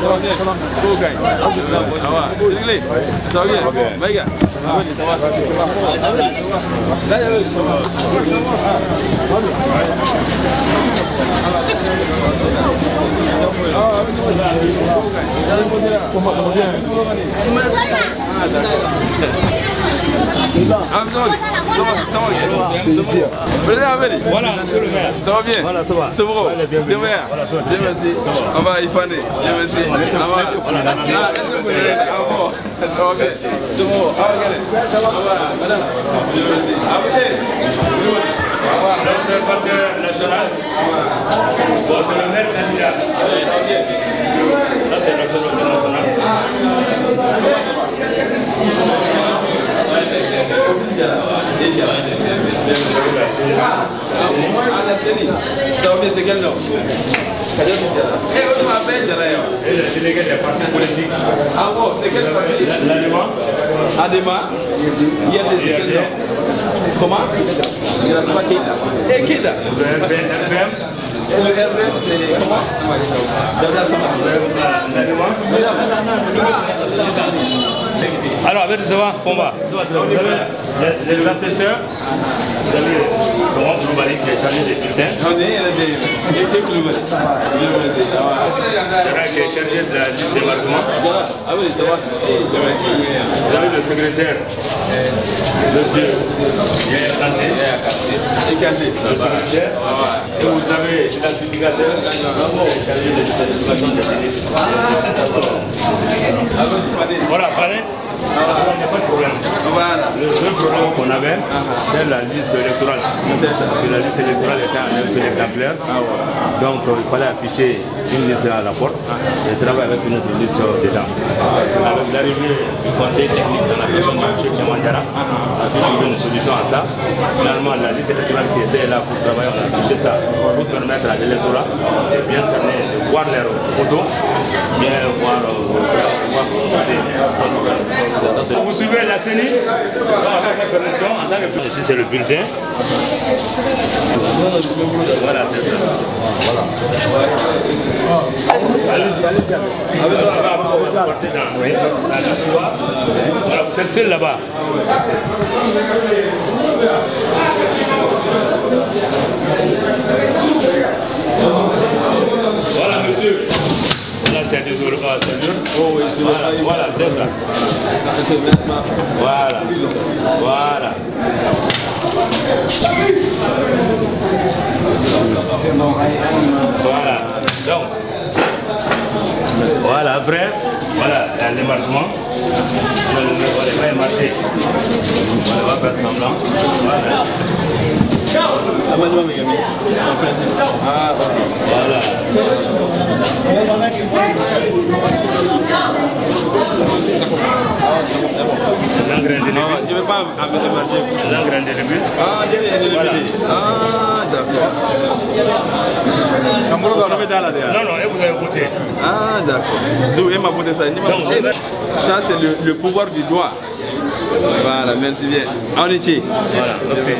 Ça va bien Beau gagne. Ça va. C'est réglé Ça va bien Maïga Ça va Ça va Là, il y a le- Comment ça va bien Ah, ça va, bien. Président. Voilà, monsieur le maire. Ça va bien Voilà, ça va. Bon Voilà, bienvenue. Bien. On va y paner. Bien, merci. Ah, va. Ah, Ah. Ça va bien. Bon. Ah, regardez. Ça va. Bien, merci. Ah, le maire. Ça, c'est l'observateur national. Ah, la série. Ça va bien, c'est quel nom Kadia Diarra. Eh, on m'appelle Diarra, yo. Et le délégué des partis politiques. Ah bon, c'est quel parti L'allemand. Adema. IRD, c'est quel nom Comment Il ne pas Keita. Eh, Keita. Le RPM. Et le RD, c'est comment Dabda Sama. L'allemand. Alors, avec ça va, combat. Vous avez les, les assesseurs, vous avez comment vous allez qui est chargé des bulletins, On est, il est il était Koulibaly. Koulibaly, ça va. Sarah qui est chargé de la liste département. Ah oui, merci. Vous avez le secrétaire, monsieur. Kanté, le secrétaire, et vous avez l'identificateur chargé de l'identification des ministres. Voilà, parlez. Il n'y a pas de problème. Voilà. Le seul problème qu'on avait, c'est la liste électorale. Parce que la liste électorale était en un seul exemplaire. Donc euh, il fallait afficher une liste à la porte et travailler avec une autre liste dedans. Avec l'arrivée du conseil technique dans la personne de M. Kiamandara, on a pu trouver une solution à ça. Finalement, la liste électorale qui était là pour travailler, on a affiché ça pour permettre à l'électorat de bien cerner, de voir leurs photos, bien voir, euh. Vous suivez la CENI Ici, c'est le bulletin. Voilà, c'est ça. Voilà, vous êtes seul là-bas. Voilà, monsieur. Là, c'est des jours. ah, c'est dur. Voilà, voilà, c'est ça. Voilà. Voilà. Voilà. Donc, voilà, après, voilà, les marquements. On va les marquer. On va faire semblant. Voilà. Ah, Voilà. L'engrais de Non, début. je ne vais pas avec le marché. De. Ah, est Voilà. Ah, d'accord. Non, non, et vous avez voté. Ah, d'accord. M'a voté ça. Voté. Ça, c'est le, le pouvoir du doigt. Voilà, merci bien. En étier. Voilà, merci.